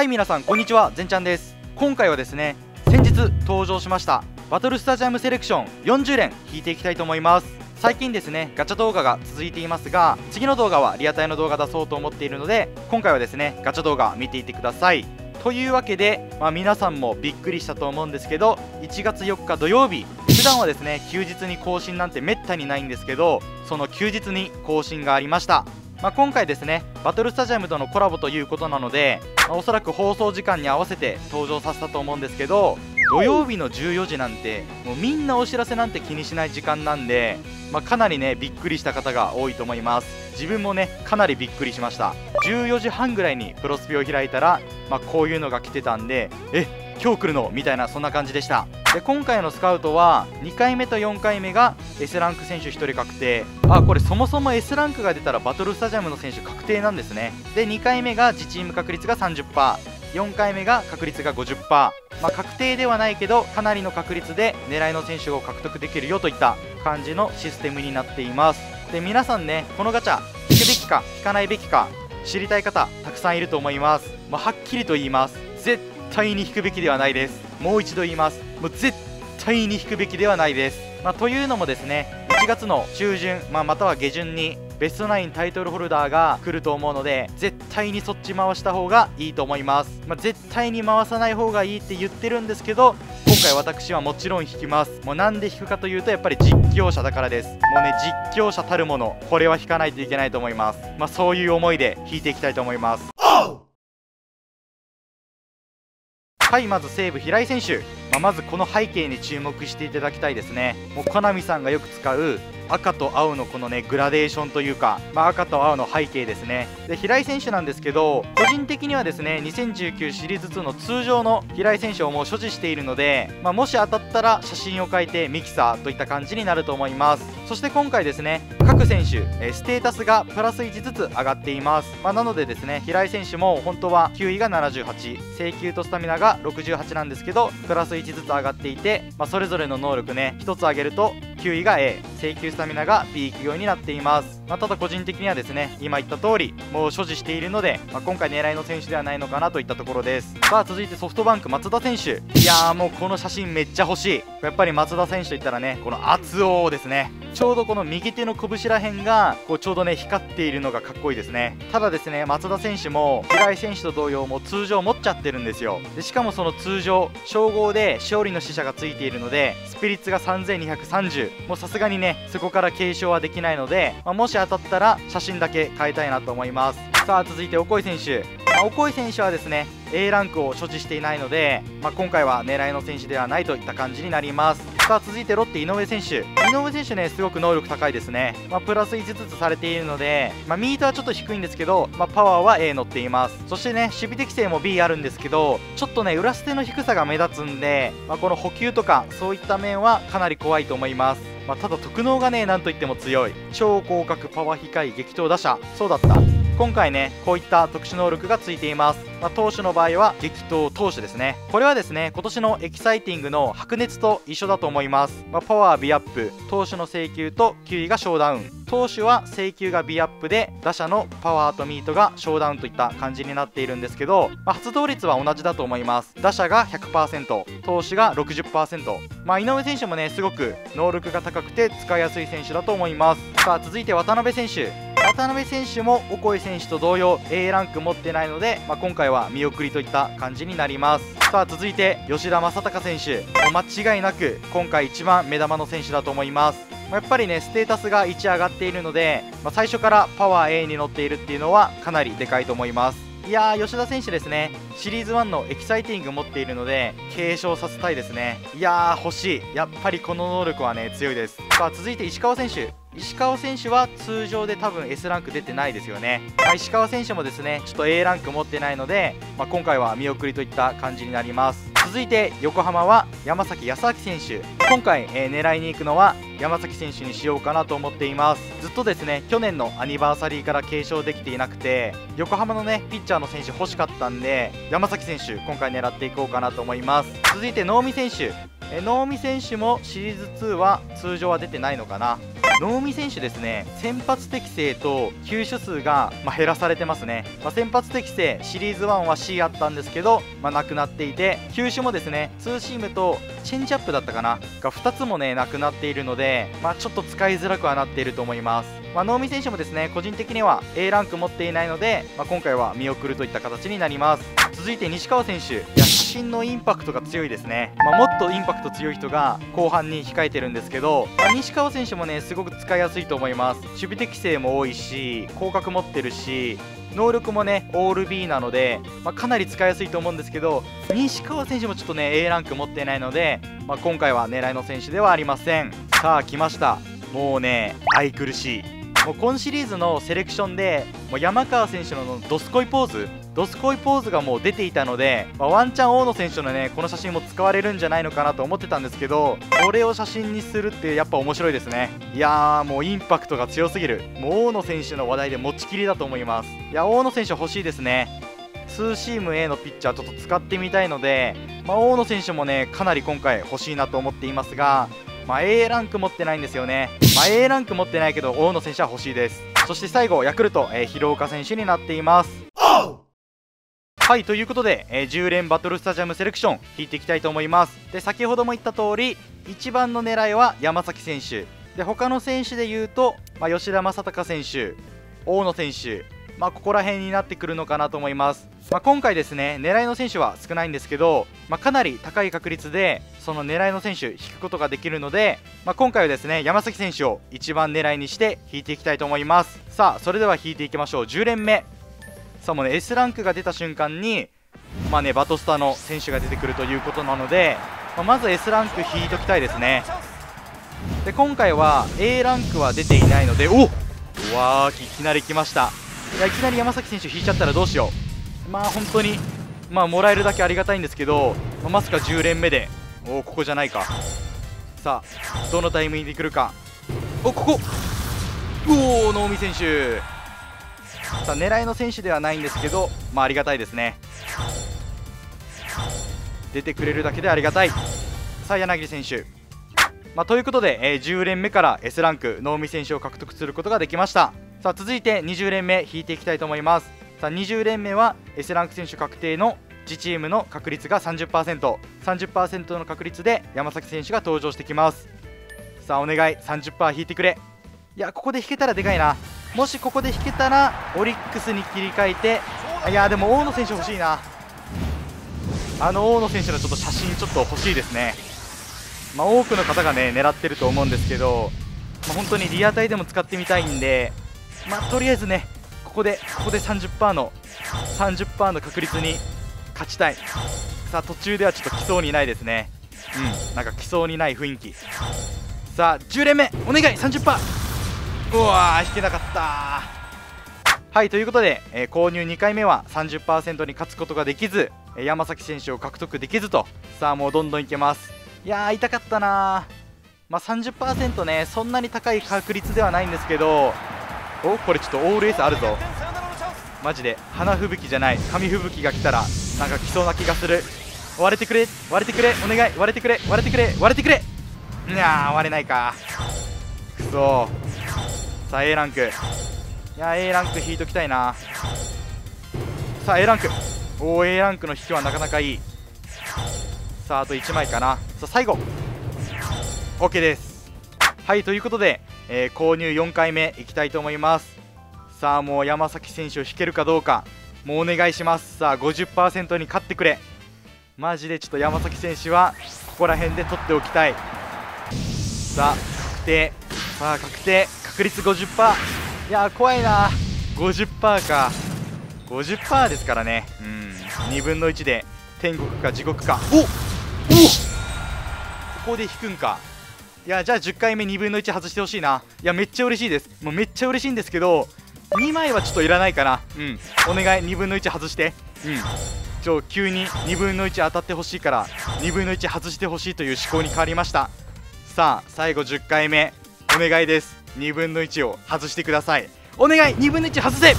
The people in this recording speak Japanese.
はい皆さんこんにちは。ぜんちゃんです。今回はですね先日登場しましたバトルスタジアムセレクション40連引いていきたいと思います。最近ですねガチャ動画が続いていますが次の動画はリアタイの動画出そうと思っているので今回はですねガチャ動画見ていてください。というわけで、まあ、皆さんもびっくりしたと思うんですけど1月4日土曜日普段はですね休日に更新なんてめったにないんですけどその休日に更新がありました。まあ、今回ですねバトルスタジアムとのコラボということなので、まあ、おそらく放送時間に合わせて登場させたと思うんですけど土曜日の14時なんてもうみんなお知らせなんて気にしない時間なんで、まあ、かなりねびっくりした方が多いと思います。自分もねかなりびっくりしました。14時半ぐらいにプロスピを開いたら、まあ、こういうのが来てたんでえ今日来るの？みたいなそんな感じでした。で今回のスカウトは2回目と4回目が S ランク選手1人確定。あこれそもそも S ランクが出たらバトルスタジアムの選手確定なんですね。で2回目が自チーム確率が 30%4 回目が確率が50%まあ、確定ではないけどかなりの確率で狙いの選手を獲得できるよといった感じのシステムになっています。で皆さんねこのガチャ引くべきか引かないべきか知りたい方たくさんいると思います、まあ、はっきりと言います。絶対に引くべきではないです。もう一度言います。もう絶対に引くべきではないです、まあ、というのもですね1月の中旬、まあ、または下旬にベストナインタイトルホルダーが来ると思うので絶対にそっち回した方がいいと思います、まあ、絶対に回さない方がいいって言ってるんですけど今回私はもちろん引きます。もうなんで引くかというとやっぱり実況者だからです。もうね実況者たるものこれは引かないといけないと思います。まあ、そういう思いで引いていきたいと思います。はいまず西武平井選手、まあ、まずこの背景に注目していただきたいですね。もうコナミさんがよく使う赤と青のこのねグラデーションというか、まあ、赤と青の背景ですね。で平井選手なんですけど個人的にはですね2019シリーズ2の通常の平井選手をもう所持しているので、まあ、もし当たったら写真を変えてミキサーといった感じになると思います。そして今回ですね各選手、えステータスがプラス1ずつ上がっています、まあ、なのでですね平井選手も本当は9位が78請球とスタミナが68なんですけどプラス1ずつ上がっていて、まあ、それぞれの能力ね1つ上げると9位が A 請球スタミナが B 企業になっています、まあ、ただ個人的にはですね今言った通りもう所持しているので、まあ、今回狙いの選手ではないのかなといったところです。さあ続いてソフトバンク松田選手。いやーもうこの写真めっちゃ欲しい。やっぱり松田選手といったらねこの厚尾ですね。ちょうどこの右手の拳らへんがこうちょうどね光っているのがかっこいいですね。ただですね松田選手も平井選手と同様もう通常持っちゃってるんですよ。でしかもその通常称号で勝利の使者がついているのでスピリッツが3230もうさすがにねそこから継承はできないので、まあ、もし当たったら写真だけ変えたいなと思います。さあ続いてオコイ選手、まあ、オコイ選手はですね A ランクを所持していないので、まあ、今回は狙いの選手ではないといった感じになります。さあ続いてロッテ井上選手。井上選手ねすごく能力高いですね、まあ、プラス1ずつされているので、まあ、ミートはちょっと低いんですけど、まあ、パワーは A 乗っています。そしてね守備適性も B あるんですけどちょっとね裏捨ての低さが目立つんで、まあ、この補給とかそういった面はかなり怖いと思います。まあ、ただ特能がねなんといっても強い。超広角パワー控え激闘打者。そうだった。今回ねこういった特殊能力がついています、まあ、投手の場合は激闘投手ですね。これはですね今年のエキサイティングの白熱と一緒だと思います、まあ、パワー B アップ投手の請求と球威が小ダウン。投手は請求が B アップで打者のパワーとミートが小ダウンといった感じになっているんですけど、まあ、発動率は同じだと思います。打者が100%投手が60%まあ井上選手もねすごく能力が高くて使いやすい選手だと思います。さあ続いて渡辺選手。渡辺選手もオコエ選手と同様 A ランク持ってないので、まあ、今回は見送りといった感じになります。さあ続いて吉田正尚選手。間違いなく今回一番目玉の選手だと思います。やっぱりねステータスが1上がっているので、まあ、最初からパワー A に乗っているっていうのはかなりでかいと思います。いやー吉田選手ですね。シリーズ1のエキサイティング持っているので継承させたいですね。いやー欲しい。やっぱりこの能力はね強いです。さあ続いて石川選手。石川選手は通常で多分 S ランク出てないですよね、まあ、石川選手もですねちょっと A ランク持ってないので、まあ、今回は見送りといった感じになります。続いて横浜は山崎康明選手。今回、えー、狙いに行くのは山崎選手にしようかなと思っています。ずっとですね去年のアニバーサリーから継承できていなくて横浜のねピッチャーの選手欲しかったんで山崎選手今回狙っていこうかなと思います。続いて能見選手。え能見選手もシリーズ2は通常は出てないのかな？能見選手ですね先発適正と球種数が、まあ、減らされてますね、まあ、先発適正シリーズ1は C あったんですけど、まあ、なくなっていて球種もですねツーシームとチェンジアップだったかな？が2つもねなくなっているので、まあ、ちょっと使いづらくはなっていると思います。まあ、能見選手もですね個人的には A ランク持っていないので、まあ、今回は見送るといった形になります。続いて西川選手野心のインパクトが強いですね、まあ、もっとインパクト強い人が後半に控えてるんですけど、まあ、西川選手もねすごく使いやすいと思います。守備適性も多いし広角持ってるし能力もねオール B なので、まあ、かなり使いやすいと思うんですけど西川選手もちょっとね A ランク持ってないので、まあ、今回は狙いの選手ではありません。さあ来ました。もうね愛くるしい。もう今シリーズのセレクションでもう山川選手のドスコイポーズドスコイポーズがもう出ていたので、まあ、ワンチャン大野選手のねこの写真も使われるんじゃないのかなと思ってたんですけどこれを写真にするってやっぱ面白いですね。いやーもうインパクトが強すぎる。もう大野選手の話題で持ちきりだと思います。いや大野選手欲しいですね。ツーシーム A のピッチャーちょっと使ってみたいので、まあ、大野選手もねかなり今回欲しいなと思っていますがまあ、A ランク持ってないんですよね、まあ、A ランク持ってないけど大野選手は欲しいです。そして最後ヤクルト、えー、広岡選手になっています。はいということで、えー、10連バトルスタジアムセレクション引いていきたいと思います。で先ほども言った通り一番の狙いは山崎選手。で他の選手で言うと、まあ、吉田正尚選手大野選手まあ、ここら辺になってくるのかなと思います、まあ、今回ですね狙いの選手は少ないんですけど、まあ、かなり高い確率でその狙いの選手引くことができるので、まあ今回はですね山崎選手を一番狙いにして引いていきたいと思います。さあそれでは引いていきましょう。10連目。さあもうね S ランクが出た瞬間にまあねバトスターの選手が出てくるということなので、ままず S ランク引いときたいですね。で今回は A ランクは出ていないのでおわーいきなり来ました。いやいきなり山崎選手引いちゃったらどうしよう。まあ本当にまあもらえるだけありがたいんですけど、まあ、まさか10連目で。おおここじゃないか。さあどのタイミングで来るか。おここ。おお能見選手。さあ狙いの選手ではないんですけどまあありがたいですね。出てくれるだけでありがたい。さあ柳選手。まあ、ということで、えー、10連目から S ランク能見選手を獲得することができました。さあ続いて20連目引いていきたいと思います。さあ20連目は S ランク選手確定の自チームの確率が 30%30% 30の確率で山崎選手が登場してきます。さあお願い。30%引いてくれ。いやここで引けたらでかいな。もしここで引けたらオリックスに切り替えていやでも大野選手欲しいな。あの大野選手のちょっと写真ちょっと欲しいですね。まあ、多くの方がね狙ってると思うんですけど、まあ、本当にリアタイでも使ってみたいんでまあ、とりあえずねここでここで30%の30%の確率に勝ちたい。さあ途中ではちょっと来そうにないですね。うん。なんか来そうにない雰囲気。さあ10連目お願い30%うわー引けなかったはいということで、えー、購入2回目は30%に勝つことができず、山崎選手を獲得できずと。さあもうどんどんいけます。いやー痛かったなまあ30%ねそんなに高い確率ではないんですけどおこれちょっとオールエースあるぞ。マジで花吹雪じゃない。紙吹雪が来たらなんか来そうな気がする。割れてくれ。割れてくれ。お願い。割れてくれ。割れてくれ。割れてくれ。いや割れないか。くそさあ A ランク。いや A ランク引いときたいな。さあ A ランク。おお A ランクの引きはなかなかいい。さああと1枚かな。さあ最後。OK です。はいということでえー、購入4回目いきたいと思います。さあもう山崎選手を引けるかどうか。もうお願いします。さあ50%に勝ってくれ。マジでちょっと山崎選手はここら辺で取っておきたい。さあ確定。さあ確定。確率50%いや怖いな。50%か。50%ですからね。うん。2分の1で。天国か地獄か。おおここで引くんか。いやじゃあ10回目2分の1外してほしいな。いやめっちゃ嬉しいです。もうめっちゃ嬉しいんですけど2枚はちょっといらないかな。うん。お願い2分の1外して。うん。ちょ急に2分の1当たってほしいから2分の1外してほしいという思考に変わりました。さあ最後10回目お願いです。2分の1を外してください。お願い2分の1外せ